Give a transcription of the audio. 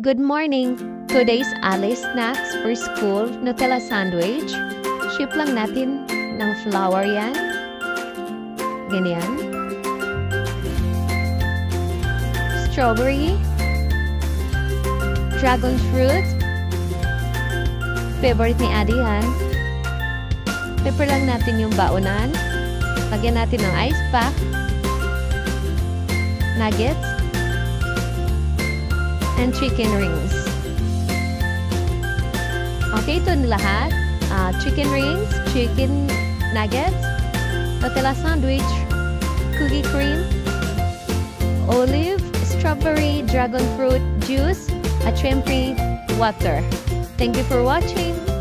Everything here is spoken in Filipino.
Good morning! Today's Ali snacks for school, Nutella sandwich. Ship lang natin ng flour yan. Ganyan. Strawberry. Dragon fruit. Favorite ni Adi yan. Pepper lang natin yung baonan. Lagyan natin ng ice pack. Nuggets. And chicken rings. Okay, ito lahat. Uh, chicken rings, chicken nuggets, Nutella sandwich, cookie cream, olive, strawberry, dragon fruit juice, at syempre water. Thank you for watching.